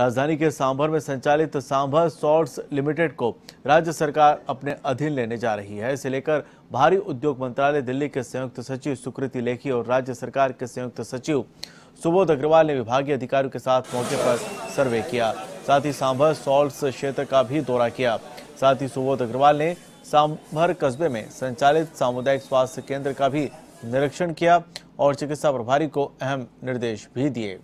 राजधानी के सांभर में संचालित सांभर सॉल्ट्स लिमिटेड को राज्य सरकार अपने अधीन लेने जा रही है। इसे लेकर भारी उद्योग मंत्रालय दिल्ली के संयुक्त सचिव सुकृति लेखी और राज्य सरकार के संयुक्त सचिव सुबोध अग्रवाल ने विभागीय अधिकारियों के साथ मौके पर सर्वे किया। साथ ही सांभर सॉल्ट क्षेत्र का भी दौरा किया। साथ ही सुबोध अग्रवाल ने सांभर कस्बे में संचालित सामुदायिक स्वास्थ्य केंद्र का भी निरीक्षण किया और चिकित्सा प्रभारी को अहम निर्देश भी दिए।